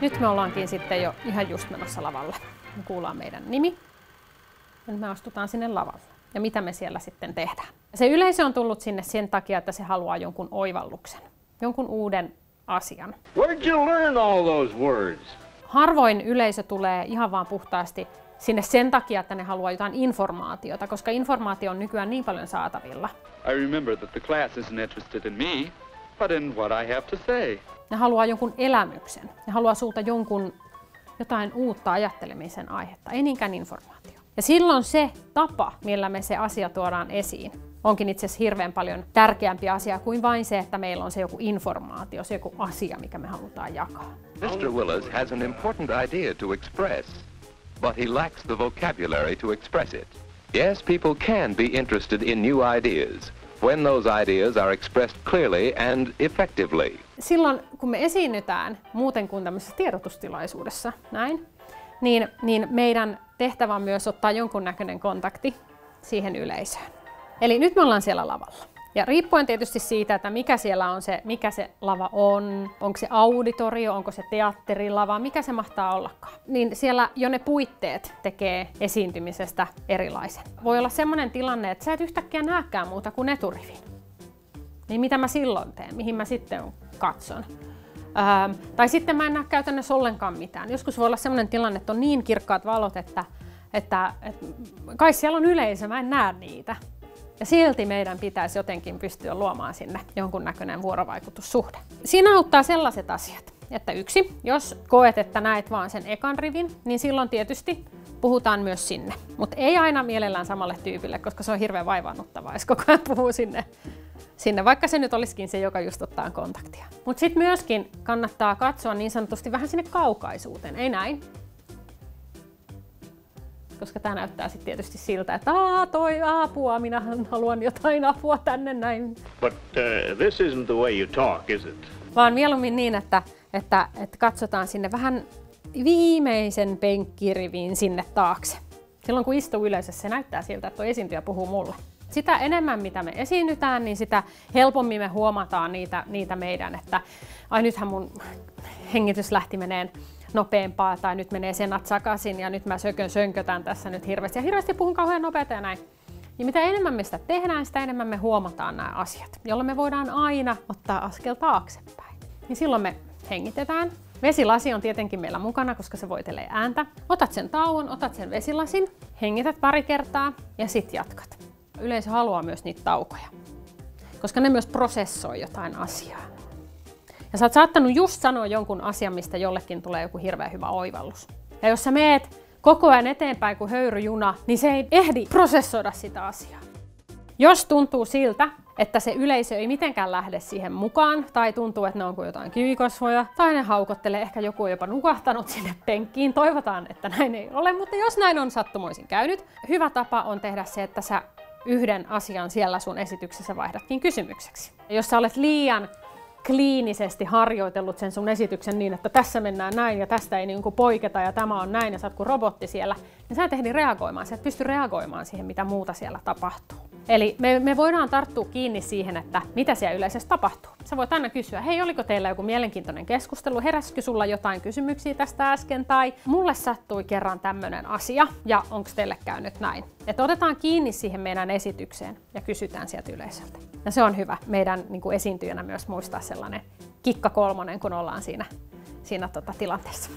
Nyt me ollaankin sitten jo ihan just menossa lavalle. Me kuullaan meidän nimi ja nyt me astutaan sinne lavalle. Ja mitä me siellä sitten tehdään? Se yleisö on tullut sinne sen takia, että se haluaa jonkun oivalluksen, jonkun uuden asian. Where'd you learn all those words? Harvoin yleisö tulee ihan vaan puhtaasti sinne sen takia, että ne haluaa jotain informaatiota, koska informaatio on nykyään niin paljon saatavilla. I remember that the class isn't interested in me, but in what I have to say. Ne haluaa jonkun elämyksen. Ne haluaa sulta jonkun jotain uutta ajattelemisen aihetta, ei niinkään informaatio. Ja silloin se tapa, millä me se asia tuodaan esiin, onkin itse asiassa hirveän paljon tärkeämpi asia kuin vain se, että meillä on se joku informaatio, se joku asia, mikä me halutaan jakaa. Mr. Willis has an important idea to express, but he lacks the vocabulary to express it. Yes, people can be interested in new ideas when those ideas are expressed clearly and effectively. Silloin, kun me esiinnytään muuten kuin tämmöisessä tiedotustilaisuudessa, näin, niin, niin meidän tehtävä on myös ottaa jonkunnäköinen kontakti siihen yleisöön. Eli nyt me ollaan siellä lavalla. Ja riippuen tietysti siitä, että mikä siellä on se, mikä se lava on, onko se auditorio, onko se teatterilava, mikä se mahtaa ollakaan, niin siellä jo ne puitteet tekee esiintymisestä erilaisen. Voi olla sellainen tilanne, että sä et yhtäkkiä näekään muuta kuin eturivin. Niin mitä mä silloin teen, mihin mä sitten katson? Ähm, tai sitten mä en näe käytännössä ollenkaan mitään. Joskus voi olla sellainen tilanne, että on niin kirkkaat valot, että, että, että kai siellä on yleisö, mä en näe niitä. Ja silti meidän pitäisi jotenkin pystyä luomaan sinne jonkunnäköinen vuorovaikutussuhde. Siinä auttaa sellaiset asiat, että yksi, jos koet, että näet vaan sen ekan rivin, niin silloin tietysti puhutaan myös sinne. Mutta ei aina mielellään samalle tyypille, koska se on hirveän vaivaannuttavaa, jos koko ajan puhuu sinne, sinne vaikka se nyt olisikin se, joka just ottaa kontaktia. Mutta sitten myöskin kannattaa katsoa niin sanotusti vähän sinne kaukaisuuteen, ei näin, koska tämä näyttää sitten tietysti siltä, että Aa, toi apua, minä haluan jotain apua tänne näin. But uh, this isn't the way you talk, is it? Vaan mieluummin niin, että, että, että katsotaan sinne vähän viimeisen penkkirivin sinne taakse. Silloin kun istuu yleisössä, se näyttää siltä, että tuo esiintyjä puhuu mulle. Sitä enemmän, mitä me esiinnytään, niin sitä helpommin me huomataan niitä, niitä meidän, että ai nythän mun hengitys lähti meneen nopeampaa tai nyt menee senat sakaisin ja nyt mä sökön sönkötän tässä nyt hirveästi ja hirveästi puhun kauhean nopeasti ja näin. Niin mitä enemmän me sitä tehdään, sitä enemmän me huomataan nämä asiat, jolloin me voidaan aina ottaa askel taaksepäin. Niin silloin me hengitetään. Vesilasi on tietenkin meillä mukana, koska se voitelee ääntä. Otat sen tauon, otat sen vesilasin, hengität pari kertaa ja sit jatkat. Yleisö haluaa myös niitä taukoja, koska ne myös prosessoi jotain asiaa. Ja sä oot saattanut just sanoa jonkun asian, mistä jollekin tulee joku hirveän hyvä oivallus. Ja jos sä meet koko ajan eteenpäin kuin höyryjuna, niin se ei ehdi prosessoida sitä asiaa. Jos tuntuu siltä, että se yleisö ei mitenkään lähde siihen mukaan, tai tuntuu, että ne on kuin jotain kivikosvoja, tai ne haukottelee, ehkä joku on jopa nukahtanut sinne penkkiin, toivotaan, että näin ei ole, mutta jos näin on sattumoisin käynyt, hyvä tapa on tehdä se, että sä yhden asian siellä sun esityksessä vaihdatkin kysymykseksi. Jos sä olet liian kliinisesti harjoitellut sen sun esityksen niin, että tässä mennään näin ja tästä ei niin kuin poiketa ja tämä on näin ja sä oot kuin robotti siellä, niin sä et ehdi reagoimaan, sä et pysty reagoimaan siihen, mitä muuta siellä tapahtuu. Eli me, me voidaan tarttua kiinni siihen, että mitä siellä yleisesti tapahtuu. Sä voit aina kysyä, hei, oliko teillä joku mielenkiintoinen keskustelu, heräsikö sulla jotain kysymyksiä tästä äsken, tai mulle sattui kerran tämmöinen asia, ja onko teille käynyt näin. Että otetaan kiinni siihen meidän esitykseen ja kysytään sieltä yleisöltä. Ja se on hyvä meidän niin kuin esiintyjänä myös muistaa sellainen kikka kolmonen, kun ollaan siinä, siinä tota, tilanteessa.